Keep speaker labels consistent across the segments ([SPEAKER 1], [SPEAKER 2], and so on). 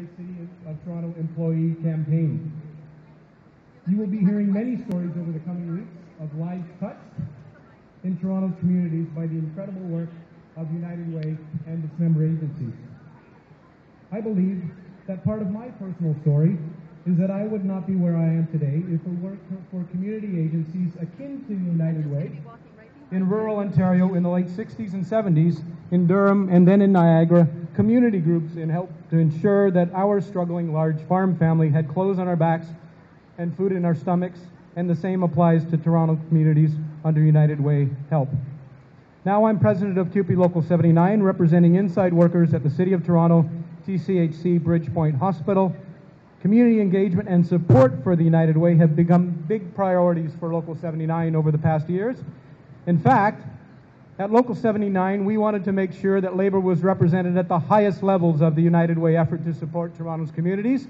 [SPEAKER 1] City of uh, Toronto Employee Campaign. You will be hearing many stories over the coming weeks of lives touched in Toronto's communities by the incredible work of United Way and its member agencies. I believe that part of my personal story is that I would not be where I am today if it weren't for community agencies akin to United Way in rural Ontario in the late 60s and 70s, in Durham and then in Niagara, community groups in help to ensure that our struggling large farm family had clothes on our backs and food in our stomachs, and the same applies to Toronto communities under United Way help. Now I'm president of CUPE Local 79, representing inside workers at the City of Toronto, TCHC Bridgepoint Hospital. Community engagement and support for the United Way have become big priorities for Local 79 over the past years. In fact, at Local 79, we wanted to make sure that Labour was represented at the highest levels of the United Way effort to support Toronto's communities.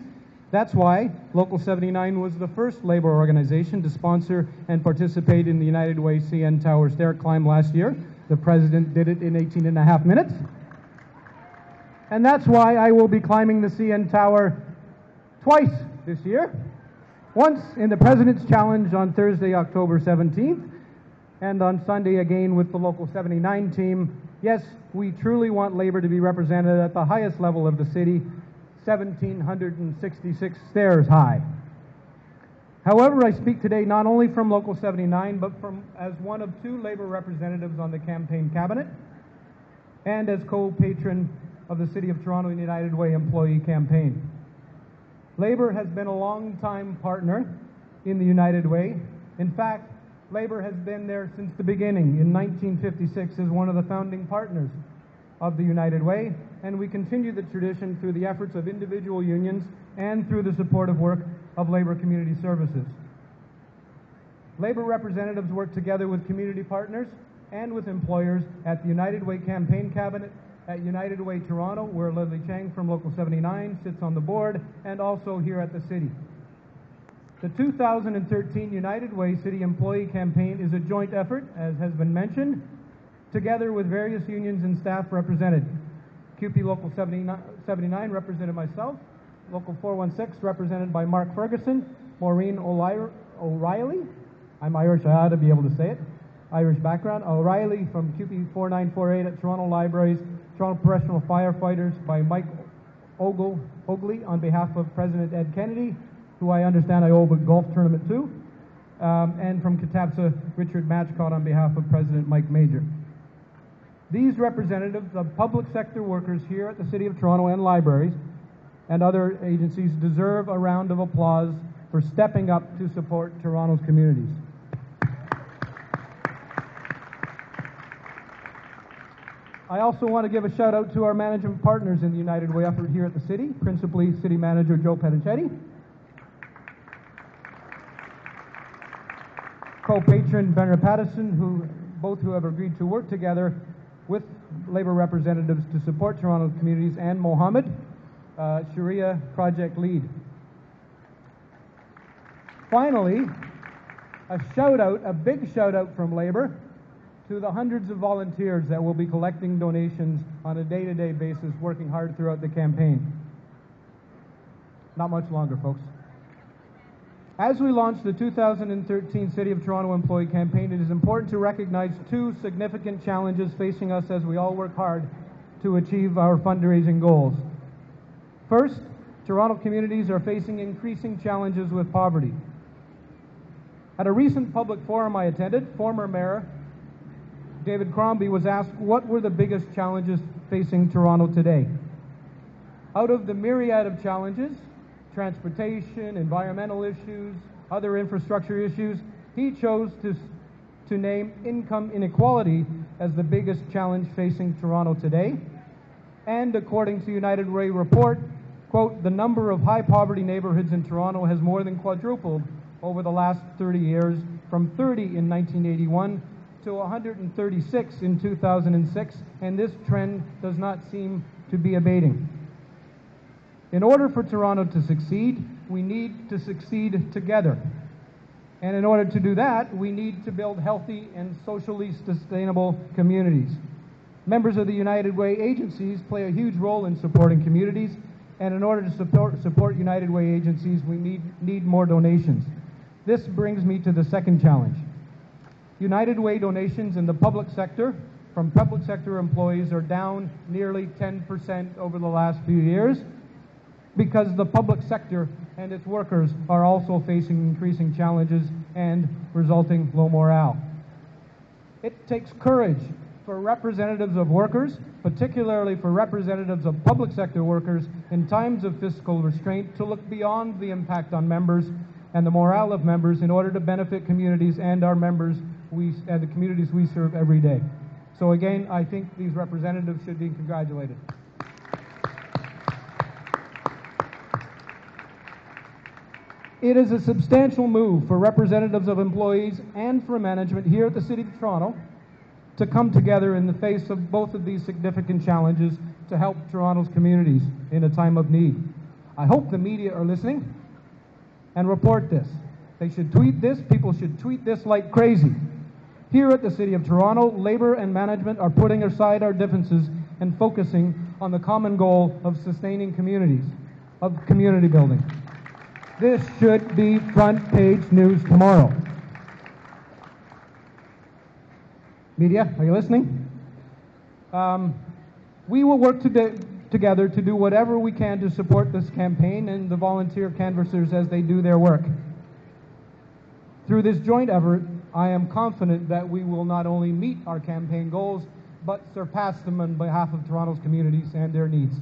[SPEAKER 1] That's why Local 79 was the first Labour organization to sponsor and participate in the United Way CN Tower stair climb last year. The President did it in 18 and a half minutes. And that's why I will be climbing the CN Tower twice this year. Once in the President's Challenge on Thursday, October 17th, and on Sunday again with the Local 79 team. Yes, we truly want Labour to be represented at the highest level of the city, 1,766 stairs high. However, I speak today not only from Local 79, but from as one of two Labour representatives on the campaign cabinet, and as co-patron of the City of Toronto United Way employee campaign. Labour has been a long-time partner in the United Way. In fact, Labour has been there since the beginning in 1956 as one of the founding partners of the United Way, and we continue the tradition through the efforts of individual unions and through the supportive work of Labour Community Services. Labour representatives work together with community partners and with employers at the United Way Campaign Cabinet, at United Way Toronto, where Leslie Chang from Local 79 sits on the board, and also here at the City. The 2013 United Way City Employee Campaign is a joint effort, as has been mentioned, together with various unions and staff represented. CUPE Local 79, 79 represented myself, Local 416 represented by Mark Ferguson, Maureen O'Reilly, I'm Irish, I ought to be able to say it, Irish background, O'Reilly from CUPE 4948 at Toronto Libraries, Toronto Professional Firefighters by Mike Ogle, Ogley on behalf of President Ed Kennedy, who I understand I owe a golf tournament to, um, and from COTAPSA, Richard Matchcott on behalf of President Mike Major. These representatives of public sector workers here at the City of Toronto and libraries and other agencies deserve a round of applause for stepping up to support Toronto's communities. I also want to give a shout out to our management partners in the United Way effort here at the City, principally City Manager Joe Pennachetti, co-patron Bernard Patterson, who both who have agreed to work together with Labour representatives to support Toronto communities, and Mohammed, uh, Sharia project lead. Finally, a shout out, a big shout out from Labour to the hundreds of volunteers that will be collecting donations on a day to day basis, working hard throughout the campaign. Not much longer, folks. As we launch the 2013 City of Toronto Employee Campaign, it is important to recognize two significant challenges facing us as we all work hard to achieve our fundraising goals. First, Toronto communities are facing increasing challenges with poverty. At a recent public forum I attended, former Mayor David Crombie was asked what were the biggest challenges facing Toronto today. Out of the myriad of challenges, transportation, environmental issues, other infrastructure issues, he chose to, to name income inequality as the biggest challenge facing Toronto today. And according to United Way report, quote, the number of high poverty neighborhoods in Toronto has more than quadrupled over the last 30 years, from 30 in 1981 to 136 in 2006, and this trend does not seem to be abating. In order for Toronto to succeed, we need to succeed together. And in order to do that, we need to build healthy and socially sustainable communities. Members of the United Way agencies play a huge role in supporting communities, And in order to support, support United Way agencies, we need, need more donations. This brings me to the second challenge. United Way donations in the public sector from public sector employees are down nearly 10% over the last few years because the public sector and its workers are also facing increasing challenges and resulting low morale. It takes courage for representatives of workers, particularly for representatives of public sector workers, in times of fiscal restraint to look beyond the impact on members and the morale of members in order to benefit communities and our members we, and the communities we serve every day. So again, I think these representatives should be congratulated. It is a substantial move for representatives of employees and for management here at the City of Toronto to come together in the face of both of these significant challenges to help Toronto's communities in a time of need. I hope the media are listening and report this. They should tweet this. People should tweet this like crazy. Here at the City of Toronto, Labour and management are putting aside our differences and focusing on the common goal of sustaining communities, of community building. This should be front page news tomorrow. Media, are you listening? Um, we will work to together to do whatever we can to support this campaign and the volunteer canvassers as they do their work. Through this joint effort, I am confident that we will not only meet our campaign goals, but surpass them on behalf of Toronto's communities and their needs.